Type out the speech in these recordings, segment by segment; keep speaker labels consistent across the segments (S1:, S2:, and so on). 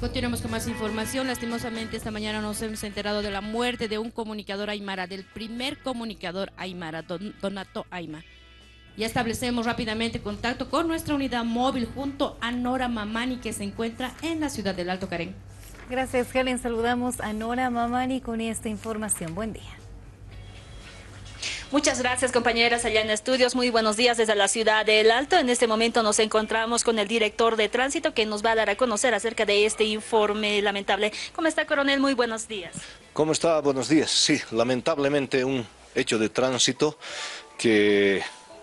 S1: Continuamos con más información. Lastimosamente esta mañana nos hemos enterado de la muerte de un comunicador aymara, del primer comunicador aymara, Donato Aymara. Ya establecemos rápidamente contacto con nuestra unidad móvil junto a Nora Mamani que se encuentra en la ciudad del Alto Carén.
S2: Gracias Helen, saludamos a Nora Mamani con esta información. Buen día.
S3: Muchas gracias compañeras allá en estudios. Muy buenos días desde la ciudad del Alto. En este momento nos encontramos con el director de tránsito que nos va a dar a conocer acerca de este informe lamentable. ¿Cómo está coronel? Muy buenos días.
S4: ¿Cómo está? Buenos días. Sí, lamentablemente un hecho de tránsito que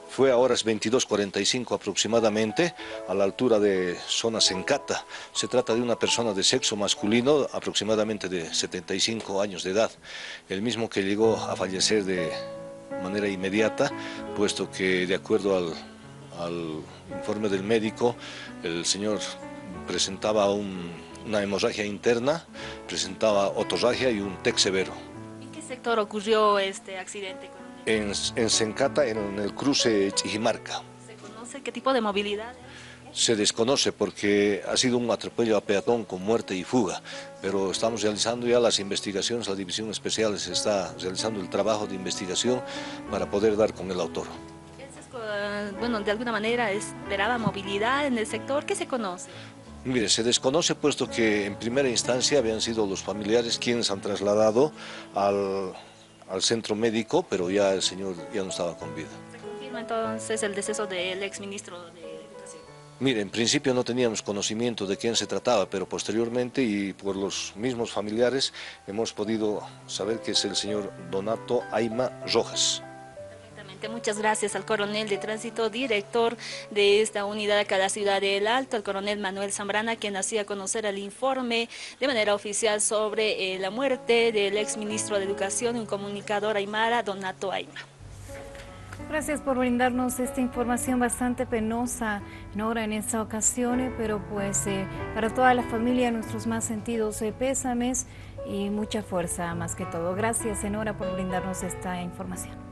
S4: fue a horas 22.45 aproximadamente, a la altura de zona Sencata. Se trata de una persona de sexo masculino, aproximadamente de 75 años de edad, el mismo que llegó a fallecer de manera inmediata, puesto que de acuerdo al, informe del médico, el señor presentaba una hemorragia interna, presentaba otorragia y un TEC severo.
S3: ¿En qué sector ocurrió este accidente?
S4: en, en Sencata, en el cruce Chijimarca.
S3: ¿Se conoce qué tipo de movilidad?
S4: Se desconoce porque ha sido un atropello a peatón con muerte y fuga, pero estamos realizando ya las investigaciones, la División Especial se está realizando el trabajo de investigación para poder dar con el autor.
S3: Bueno, de alguna manera esperaba movilidad en el sector, ¿qué se conoce?
S4: Mire, se desconoce puesto que en primera instancia habían sido los familiares quienes han trasladado al, al centro médico, pero ya el señor ya no estaba con vida.
S3: ¿Se confirma entonces el deceso del exministro de?
S4: Mire, en principio no teníamos conocimiento de quién se trataba, pero posteriormente y por los mismos familiares hemos podido saber que es el señor Donato Aima Rojas.
S3: Muchas gracias al coronel de tránsito, director de esta unidad acá de la ciudad del Alto, el coronel Manuel Zambrana, quien hacía conocer el informe de manera oficial sobre eh, la muerte del ex ministro de Educación y un comunicador aymara, Donato Aima.
S2: Gracias por brindarnos esta información bastante penosa, Nora, en esta ocasión, pero pues eh, para toda la familia nuestros más sentidos eh, pésames y mucha fuerza más que todo. Gracias, Nora, por brindarnos esta información.